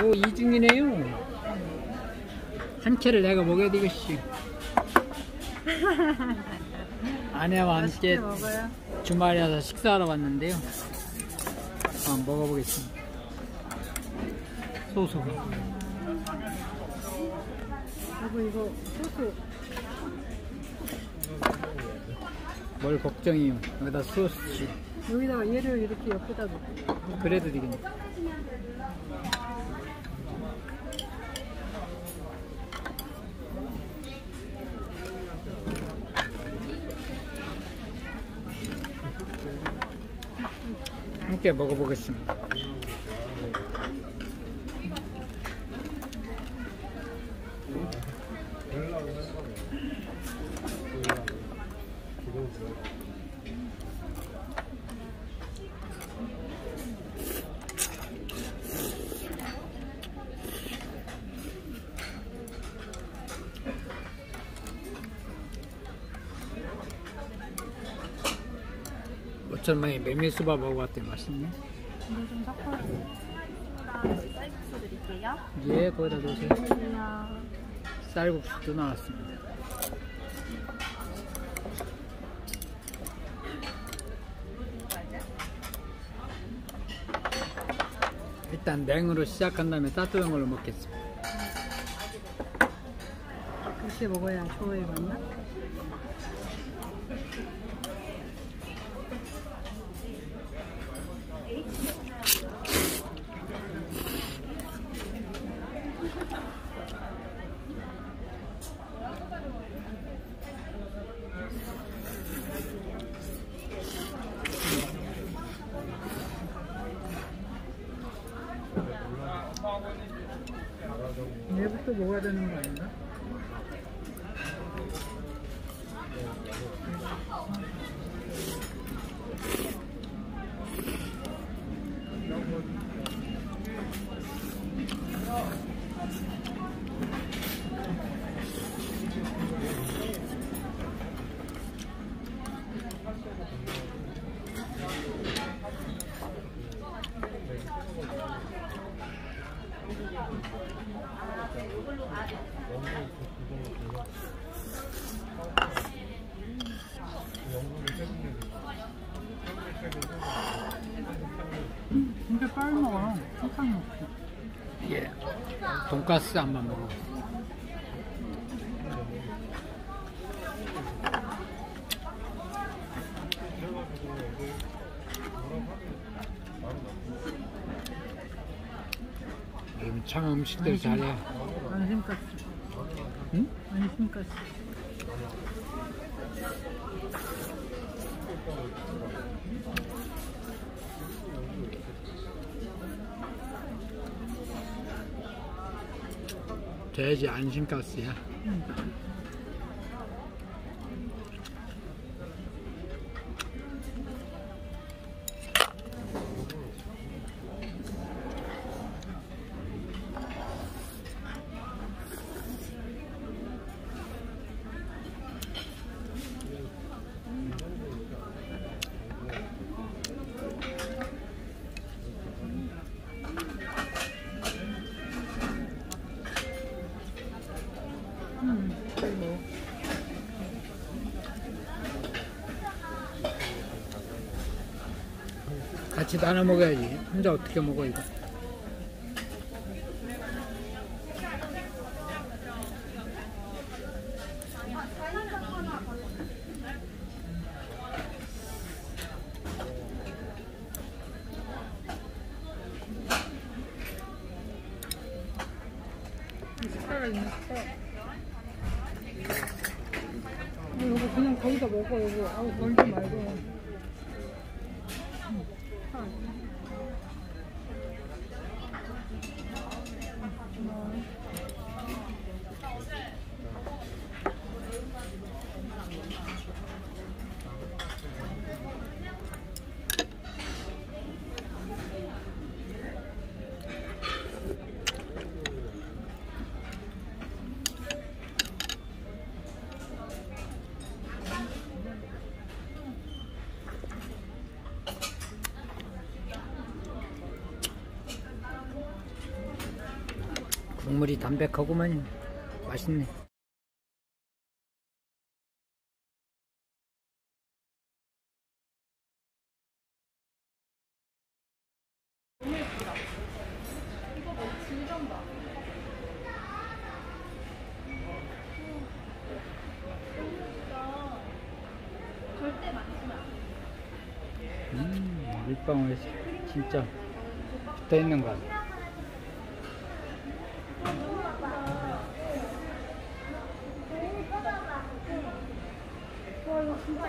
뭐 이중이네요. 한 캐를 내가 먹어야 되겠지. 아내와 함께. 주말에 와서 식사하러 왔는데요. 한번 먹어보겠습니다. 소소가. 그리고 이거 소스 뭘 걱정이요. 여기다 소스. 여기다가 얘를 이렇게 옆에다 놓고 그래도 되겠네. 함께 먹어보겠습니다. 어쩐만에 메밀수밥 먹어봤더니 맛있네. 좀 섞어요. 쌀국수 드릴게요. 예, 거기다 넣으세요. 쌀국수도 나왔습니다. 일단 냉으로 시작한 다음에 따뜻한 걸로 먹겠습니다. 그렇게 먹어야 좋아해 맞나? 얘부터 먹어야 되는 거 아닌가? 근데 빨리 먹어. 한칸 먹고. 예. 돈가스 한번 먹어. 참 음식들 잘해. 안심가 스. 응? 안심가스. 돼지 안심가스야. 음, 같이 나눠 먹어야지. 혼자 어떻게 먹어 이거? 이 숟가락 있는 숟가락. 어, 여보 그냥 거기다 먹어 여보. 아우 멀지 말고. 음, 국물이 담백하구만 맛있네 음, 물방울이 진짜 붙어 있는 것 같아. 嗯。